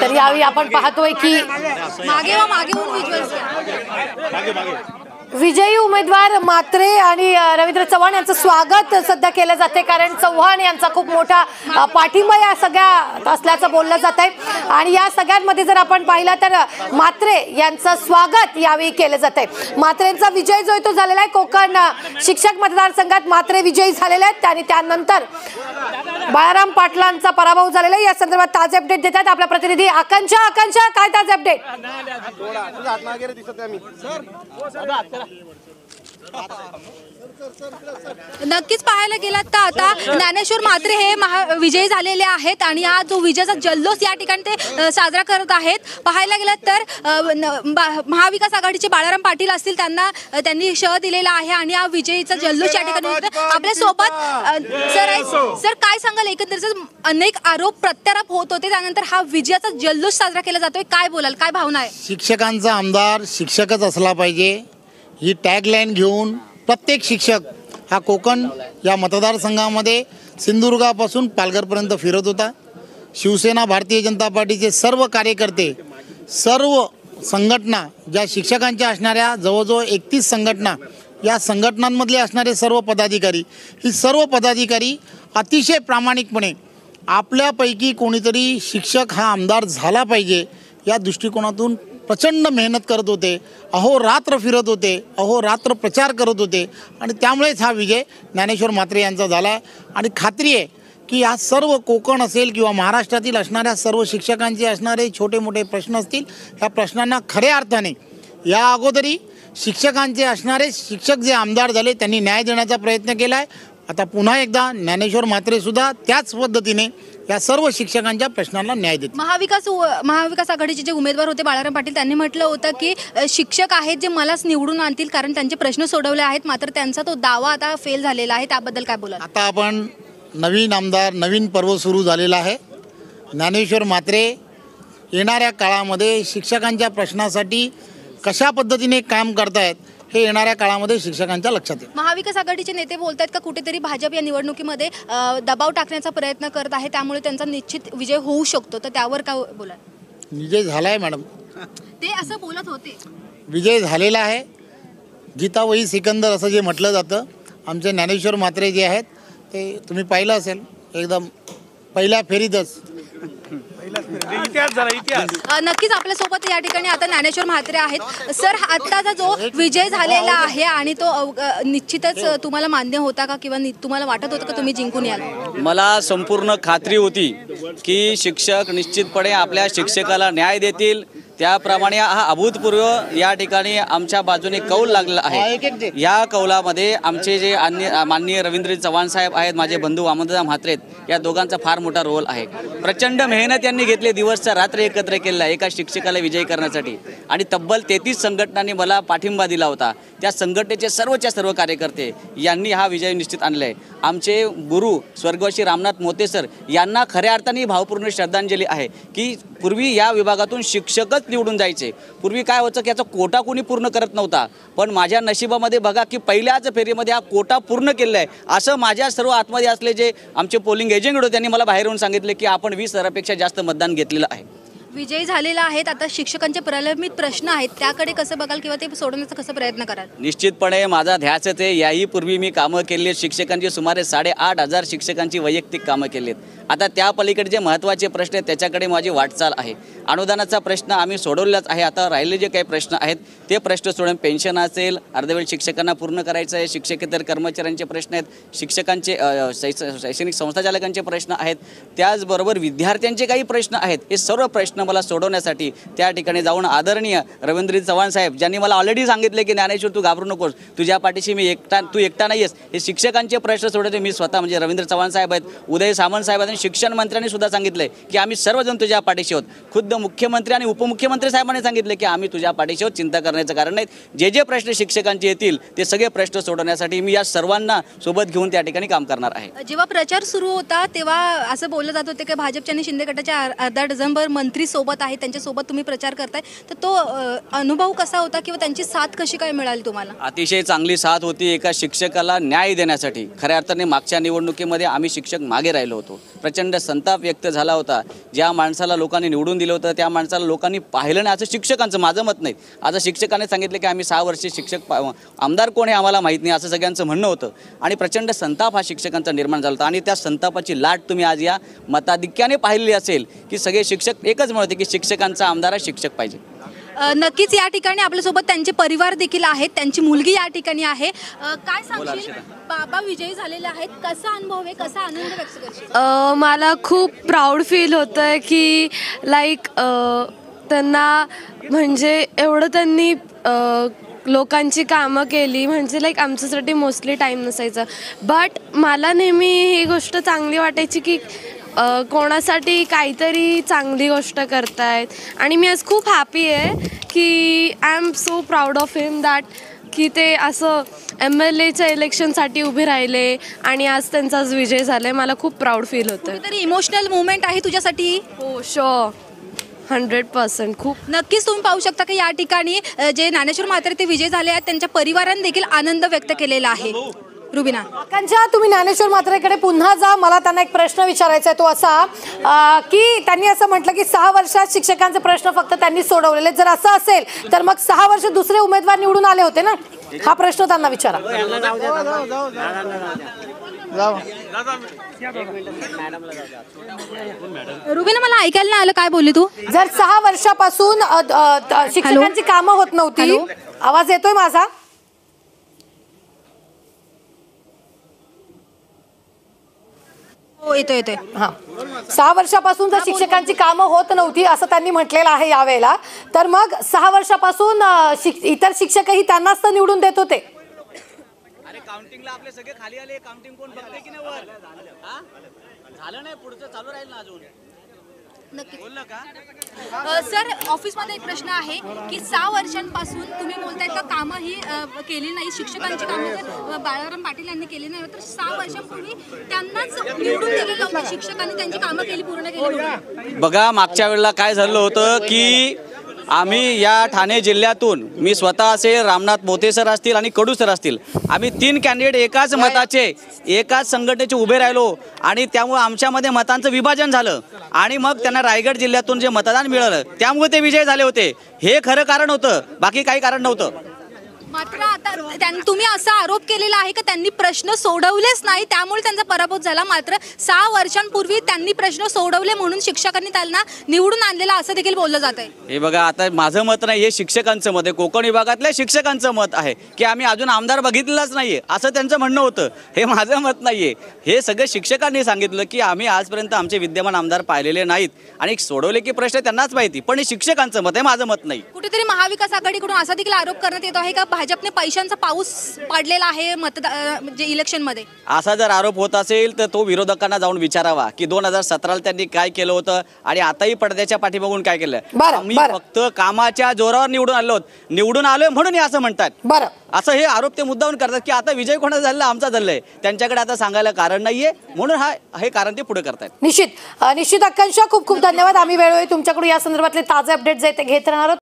तर यावेळी आपण पाहतोय की मागे वा मागे होऊन विज्युअल्स विजयी उमेदवार मात्रे आणि रवींद्र चव्हाण यांचं स्वागत सध्या केलं जाते. कारण चव्हाण यांचा खूप मोठा पाठिंबा या सगळ्या असल्याचं बोललं जात आहे. आणि या सगळ्यांमध्ये जर आपण पाहिलं तर मात्रे यांचं स्वागत यावेळी केलं जात आहे. मात्रेंचा विजय जो आहे तो झालेला आहे. कोकण शिक्षक मतदारसंघात मात्रे विजयी झालेले आहेत. आणि त्यानंतर बाळाराम पाटलांचा पराभव झालेला आहे. या संदर्भात ताजे अपडेट देतात आपला प्रतिनिधी आकांक्षा. आकांक्षा काय ताजे अपडेट? नक्कीच पाहायला गेलात तर आता ज्ञानेश्वर मात्रे हे महा विजयी झालेले आहेत आणि हा जो विजयाचा जल्लोष या ठिकाणी ते साजरा करत आहेत. पाहायला गेलात तर महाविकास आघाडीचे बाळाराम पाटील असतील त्यांना त्यांनी श दिलेला आहे आणि हा विजयीचा जल्लोष या ठिकाणी. आपल्यासोबत सर आहे- सर काय सांगाल? एकंदरीत अनेक आरोप प्रत्यारोप होत होते त्यानंतर हा विजयाचा जल्लोष साजरा केला जातोय. काय बोलाल? काय भावना आहे? शिक्षकांचा आमदार शिक्षकच असला पाहिजे. ही टॅगलाईन घेऊन प्रत्येक शिक्षक हा कोकण या मतदारसंघामध्ये सिंधुदुर्गापासून पालघरपर्यंत फिरत होता. शिवसेना भारतीय जनता पार्टीचे सर्व कार्यकर्ते सर्व संघटना ज्या शिक्षकांच्या असणाऱ्या जवळजवळ एकतीस संघटना या संघटनांमधले असणारे सर्व पदाधिकारी ही सर्व पदाधिकारी अतिशय प्रामाणिकपणे आपल्यापैकी कोणीतरी शिक्षक हा आमदार झाला पाहिजे या दृष्टिकोनातून प्रचंड मेहनत करत होते. अहोरात्र फिरत होते. अहोरात्र प्रचार करत होते. आणि त्यामुळेच हा विजय ज्ञानेश्वर म्हात्रे यांचा झाला. आहे आणि खात्री आहे की या सर्व कोकण असेल किंवा महाराष्ट्रातील असणाऱ्या सर्व शिक्षकांचे असणारे छोटे मोठे प्रश्न असतील ह्या प्रश्नांना खऱ्या अर्थाने या अगोदरी शिक्षकांचे असणारे शिक्षक जे आमदार झाले त्यांनी न्याय देण्याचा प्रयत्न केला आहे आता पुन्हा एकदा ज्ञानेश्वर म्हात्रेसुद्धा त्याच पद्धतीने या सर्व शिक्षकांच्या प्रश्नांना न्याय देतील. महाविकास महाविकास आघाडीचे जे उमेदवार होते बाळाराम पाटील त्यांनी म्हटलं होतं की शिक्षक आहेत जे मलाच निवडून आणतील कारण त्यांचे प्रश्न सोडवले आहेत मात्र त्यांचा तो दावा आता फेल झालेला आहे. त्याबद्दल काय बोलाल? आता आपण नवीन आमदार नवीन पर्व सुरू झालेलं आहे. ज्ञानेश्वर म्हात्रे येणाऱ्या काळामध्ये शिक्षकांच्या प्रश्नासाठी कशा पद्धतीने काम करतायत हे येणाऱ्या काळामध्ये शिक्षकांच्या लक्षात येईल. महाविकास आघाडीचे नेते बोलतात का कुठेतरी भाजप या निवडणुकीमध्ये दबाव टाकण्याचा प्रयत्न करत आहे त्यामुळे त्यांचा निश्चित विजय होऊ शकतो. तर त्यावर काय बोलाल? विजय झाला आहे मॅडम. ते असं बोलत होते. विजय झालेला आहे. गीतावही सिकंदर असं जे म्हटलं जातं आमचे ज्ञानेश्वर म्हात्रे जे आहेत ते तुम्ही पाहिलं असेल एकदम पहिल्या फेरीतच. इतिहास झाला इतिहास. अ, नक्कीच आपल्यासोबत या ठिकाणी आता ज्ञानेश्वर म्हात्रे आहेत. सर आत्ताचा जो विजय झालेला आहे आणि तो अ, निश्चितच अ, तुम्हाला मान्य होता का किंवा नि- तुम्हाला वाटत होतं का तुम्ही जिंकून याल? मला संपूर्ण खात्री होती की शिक्षक निश्चितपणे आपल्या शिक्षकाला न्याय देतील. त्याप्रमाणे हा अभूतपूर्व या ठिकाणी आमच्या बाजूने कौल लागलेला आहे. या कौलामध्ये आमचे जे अन्य माननीय रवींद्र चव्हाण साहेब आहेत माझे बंधू वामनदादा म्हात्रेत या दोघांचा फार मोठा रोल आहे. प्रचंड मेहनत यांनी घेतली दिवसचा रात्र एकत्र केला एका शिक्षकाला विजयी करण्यासाठी. आणि तब्बल तेहतीस संघटनांनी मला पाठिंबा दिला होता. त्या संघटनेचे सर्वच्या सर्व कार्यकर्ते यांनी हा विजय निश्चित आणला आहे आमचे गुरु स्वर्गवासी रामनाथ मोते सर यांना खऱ्या अर्थाने भावपूर्ण श्रद्धांजली आहे की पूर्वी या विभागातून शिक्षकच निवडून जायचे. पूर्वी काय होतं की याचा कोटा कोणी पूर्ण करत नव्हता. पण माझ्या नशिबामध्ये बघा की पहिल्याच फेरीमध्ये हा कोटा पूर्ण केलेला आहे असं माझ्या सर्व आतमध्ये असले जे आमचे पोलिंग एजंट होते त्यांनी मला बाहेरून सांगितले की आपण वीस हजारापेक्षा जास्त मतदान घेतलेलं आहे. विजयी झालेला आहेत. आता शिक्षकांचे प्रलंबित प्रश्न आहेत. त्याकडे कसं बघाल किंवा ते सोडवण्याचा कसं प्रयत्न कराल? निश्चितपणे माझा ध्यास ते याही पूर्वी मी कामं केली आहेत. शिक्षकांची सुमारे साडेआठ हजार शिक्षकांची वैयक्तिक कामं केली आहेत. आता त्या पलीकडे जे महत्त्वाचे प्रश्न आहेत त्याच्याकडे माझी वाटचाल आहे. अनुदानाचा प्रश्न आम्ही सोडवलाच आहे. आता राहिले जे काही प्रश्न आहेत ते प्रश्न सोडून पेन्शन असेल अर्धवेळ शिक्षकांना पूर्ण करायचं आहे शिक्षकेतर कर्मचाऱ्यांचे प्रश्न आहेत शिक्षकांचे शैक्षणिक संस्थाचालकांचे प्रश्न आहेत. त्याचबरोबर विद्यार्थ्यांचे काही प्रश्न आहेत हे सर्व प्रश्न मला सोडवण्यासाठी त्या ठिकाणी जाऊन आदरणीय रवींद्र चव्हाण साहेब ज्यांनी मला ऑलरेडी सांगितले की ज्ञानेश्वर तू घाबरू नकोस. तुझ्या पाठीशी मी एकटा तू एकटा नाही आहेस हे शिक्षकांचे प्रश्न सोडवते. मी स्वतः म्हणजे रवींद्र चव्हाण साहेब आहेत उदय सामंत साहेब आहेत आणि शिक्षण मंत्र्यांनी सुद्धा सांगितलंय की आम्ही सर्वजण तुझ्या पाठीशी आहोत. खुद्द मुख्यमंत्री आणि उपमुख्यमंत्री साहेबांनी सांगितले की आम्ही तुझ्या पाठीशी आहोत चिंता करण्याचं कारण नाही जे जे प्रश्न शिक्षकांचे येतील ते सगळे प्रश्न सोडवण्यासाठी मी या सर्वांना सोबत घेऊन त्या ठिकाणी काम करणार आहे. जेव्हा प्रचार सुरू होता तेव्हा असं बोललं जात होते की भाजपच्या आणि शिंदे गटाच्या अर्धा डझनभर मंत्री सोबत आहे त्यांच्यासोबत तुम्ही प्रचार करताय तर तो अनुभव कसा होता किंवा त्यांची साथ कशी काय मिळाली तुम्हाला? अतिशय चांगली साथ होती एका शिक्षकाला न्याय देण्यासाठी. खऱ्या अर्थाने मागच्या निवडणुकीमध्ये आम्ही शिक्षक मागे राहिलो होतो. प्रचंड संताप व्यक्त झाला होता. ज्या माणसाला लोकांनी निवडून दिलं होतं त्या माणसाला लोकांनी पाहिलं नाही. असं शिक्षकांचं माझं मत नाही. आज शिक्षकाने सांगितलं की आम्ही सहा वर्षे शिक्षक पा- आमदार कोण आहे आम्हाला माहीत नाही असं सगळ्यांचं म्हणणं होतं. आणि प्रचंड संताप हा शिक्षकांचा निर्माण झाला होता. आणि त्या संतापाची लाट तुम्ही आज या मताधिक्याने पाहिलेली असेल की सगळे शिक्षक एकच म्हणत होते की शिक्षकांचा आमदार हा शिक्षक पाहिजे. नक्कीच या ठिकाणी आपल्यासोबत त्यांचे परिवार देखील आहेत त्यांची मुलगी या ठिकाणी आहे. काय सांगशील? बाबा विजयी झालेले आहेत. कसा अनुभव आहे? कसा आनंद व्यक्त करशील? अ, मला खूप प्राऊड फील होतं आहे की लाईक त्यांना म्हणजे एवढं त्यांनी लोकांची कामं केली. म्हणजे लाईक आमच्यासाठी मोस्टली टाईम नसायचा. बट मला नेहमी ही गोष्ट चांगली वाटायची की अ, कोणासाठी काहीतरी चांगली गोष्ट करतायत. आणि मी आज खूप हॅपी आहे की I am so proud of him that की ते असं एम एल एच्या इलेक्शनसाठी उभे राहिले आणि आज त्यांचा आज विजय झाला आहे मला खूप प्राऊड फील होतं तरी इमोशनल मुवमेंट आहे तुझ्यासाठी? हो शो हंड्रेड पर्सेंट खूप. नक्कीच तुम्ही पाहू शकता की या ठिकाणी अ, जे ज्ञानेश्वर म्हात्रे ते विजय झाले आहेत त्यांच्या परिवाराने देखील आनंद व्यक्त केलेला आहे. रुबिना. आकांक्षा तुम्ही ज्ञानेश्वर म्हात्रेकडे पुन्हा जा. मला त्यांना एक प्रश्न विचारायचा आहे. तो असा की त्यांनी असं म्हटलं की सहा वर्षात शिक्षकांचे प्रश्न फक्त त्यांनी सोडवलेले. जर असं असेल तर मग सहा वर्ष दुसरे उमेदवार निवडून आले होते ना? हा प्रश्न त्यांना विचारा. रुबिना मला ऐकायला नाही आलं. काय बोलली तू? जर सहा वर्षापासून शिक्षकांची कामं होत नव्हती? आवाज येतोय माझा? हो येतो येतोय. हा. सहा वर्षापासून जर शिक्षकांची कामं होत नव्हती असं त्यांनी म्हटलेलं आहे यावेळेला तर मग सहा वर्षापासून अ, शिक- इतर शिक्षकही त्यांनाच तर निवडून देत होते. अरे काउंटिंगला आपले सगळे खाली आले. काउंटिंग कोण बघते की नाही वर? हा? झालं नाही पुढचं चालू राहील ना अजून. बोललं सर ऑफिसमध्ये एक प्रश्न आहे की सहा वर्षांपासून तुम्ही बोलताय तर कामं ही केली नाही शिक्षकांची कामं जर बाळाराम पाटील यांनी केली नाही तर सहा वर्षांपूर्वी त्यांनाच निवडून दिलेलं होतं शिक्षकांनी त्यांची कामं केली पूर्ण केली बघा मागच्या वेळेला काय झालं होतं की आम्ही या ठाणे जिल्ह्यातून मी स्वतः असेल रामनाथ मोते सर असतील आणि कडू सर असतील आम्ही तीन कॅन्डिडेट एकाच मताचे एकाच संघटनेचे उभे राहिलो आणि त्यामुळे आमच्यामध्ये मतांचं विभाजन झालं. आणि मग त्यांना रायगड जिल्ह्यातून जे मतदान मिळालं त्यामुळे ते विजय झाले होते. हे खरं कारण होतं बाकी काही कारण नव्हतं. मात्र आता त्यां- तुम्ही असा आरोप केलेला आहे की त्यांनी प्रश्न सोडवलेच नाही? त्यामुळे त्यांचा पराभव झाला. मात्र सहा वर्षांपूर्वी त्यांनी प्रश्न सोडवले म्हणून शिक्षकांनी त्यांना निवडून आणलेला असं देखील बोललं जात आहे. हे बघा आता माझं मत नाही हे शिक्षकांचं मत आहे. कोकण विभागातल्या शिक्षकांचं मत आहे की आम्ही अजून आमदार बघितलेलाच नाहीये असं त्यांचं म्हणणं होतं. हे माझं मत नाहीये. हे सगळं शिक्षकांनी सांगितलं की आम्ही आजपर्यंत आमचे विद्यमान आमदार पाहिलेले नाहीत. आणि सोडवले की प्रश्न त्यांनाच माहिती पण हे शिक्षकांचं मत आहे माझं मत नाही. कुठेतरी महाविकास आघाडीकडून असा देखील आरोप करण्यात येतो आहे का? भाजपने पैशांचा पाऊस पाडलेला आहे मतदा म्हणजे इलेक्शनमध्ये? असा जर आरोप होत असेल तर तो विरोधकांना जाऊन विचारावा की दोन हजार सतराला त्यांनी काय केलं होतं आणि आताही पडद्याच्या पाठीमागून काय केलं? आम्ही बरं. फक्त कामाच्या जोरावर निवडून आलो. निवडून आलोय म्हणून हे असं म्हणतात. बरं. असं हे आरोप ते मुद्दाहून करतात की आता विजय कोणाचा झाला आमचा झालाय. त्यांच्याकडे आता सांगायला कारण नाहीये. म्हणून हा हे कारण ते पुढे करतायत. निश्चित. निश्चित आकांक्षा खूप खूप धन्यवाद. आम्ही वेळोवेळी तुमच्याकडून या संदर्भातले ताजे अपडेट जे ते घेत राहणार आहोत.